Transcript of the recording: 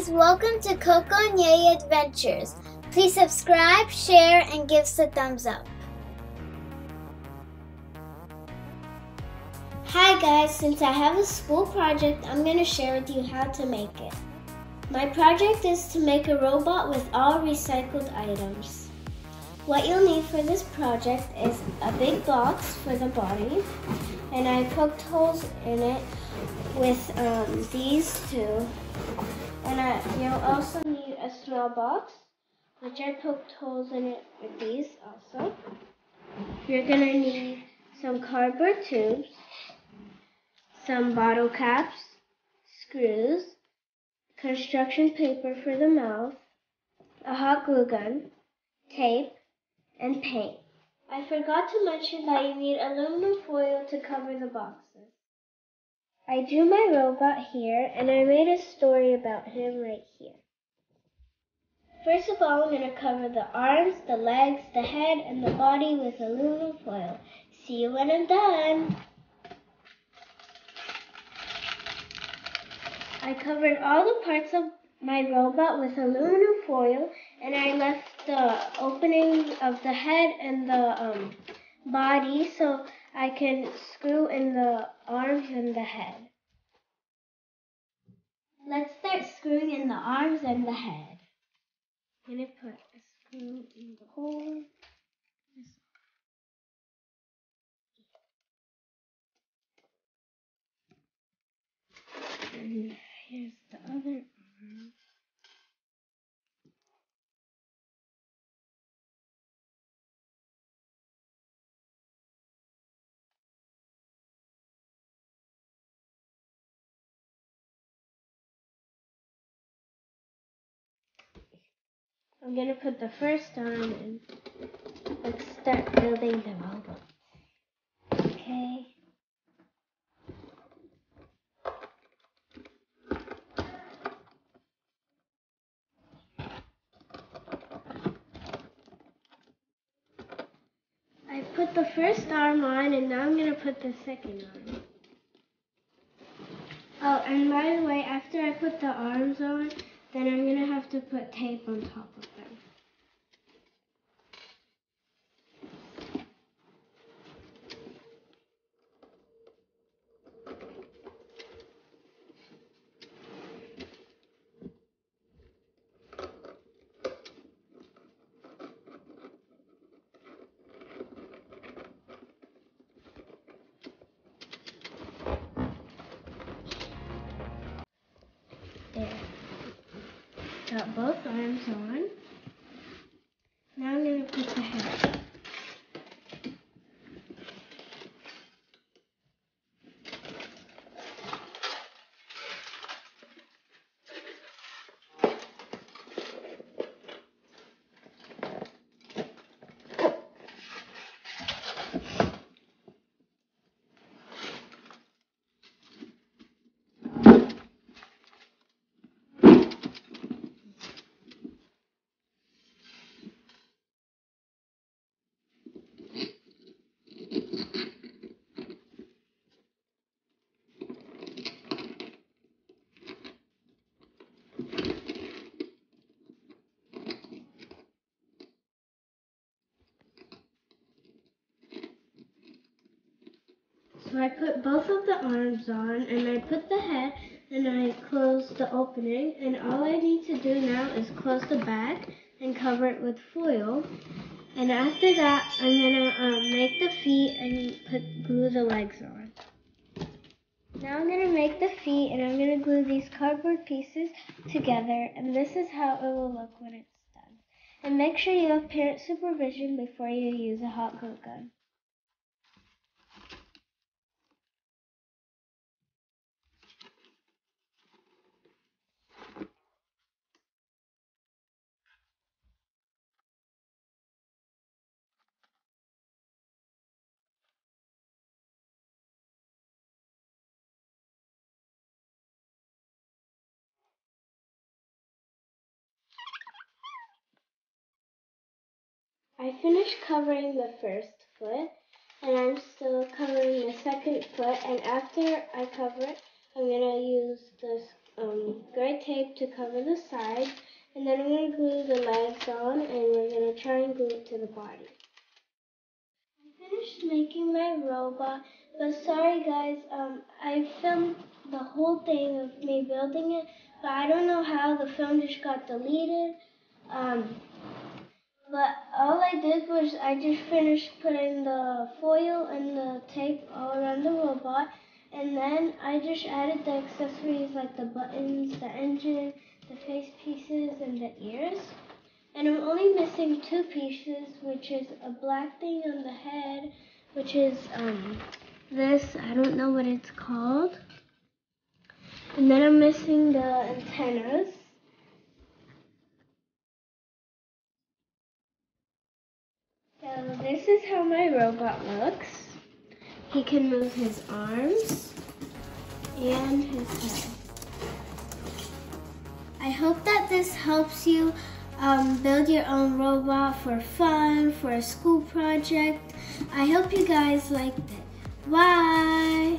guys, welcome to Coco and Yayi Adventures. Please subscribe, share, and give us a thumbs up. Hi guys, since I have a school project, I'm going to share with you how to make it. My project is to make a robot with all recycled items. What you'll need for this project is a big box for the body, and I poked holes in it with um, these two. And I, you'll also need a small box, which I poked holes in it with these also. You're gonna need some cardboard tubes, some bottle caps, screws, construction paper for the mouth, a hot glue gun, tape, and paint. I forgot to mention that you need aluminum foil to cover the boxes. I drew my robot here and I made a story about him right here. First of all, I'm going to cover the arms, the legs, the head, and the body with aluminum foil. See you when I'm done. I covered all the parts of my robot with aluminum foil and I left the opening of the head and the um, body so I can screw in the arms and the head. Let's start screwing in the arms and the head. I'm going to put a screw in the hole. And here's the other I'm gonna put the first arm and Let's start building the robot. Okay. I put the first arm on and now I'm gonna put the second arm. Oh, and by the way, after I put the arms on, then I'm going to have to put tape on top of them. Got both arms on. Now I'm going to put the head. So I put both of arms on and I put the head and I close the opening and all I need to do now is close the back and cover it with foil. And after that, I'm gonna um, make the feet and put glue the legs on. Now I'm gonna make the feet and I'm gonna glue these cardboard pieces together and this is how it will look when it's done. And make sure you have parent supervision before you use a hot glue gun. I finished covering the first foot and I'm still covering the second foot and after I cover it I'm going to use this um, gray tape to cover the sides. And then I'm going to glue the legs on and we're going to try and glue it to the body. I finished making my robot, but sorry guys, um, I filmed the whole thing of me building it, but I don't know how the film just got deleted. Um, but all I did was I just finished putting the foil and the tape all around the robot, and then I just added the accessories like the buttons, the engine, the face pieces, and the ears. And I'm only missing two pieces, which is a black thing on the head, which is um, this, I don't know what it's called. And then I'm missing the antennas. So this is how my robot looks. He can move his arms and his head. I hope that this helps you um, build your own robot for fun, for a school project. I hope you guys liked it. Bye!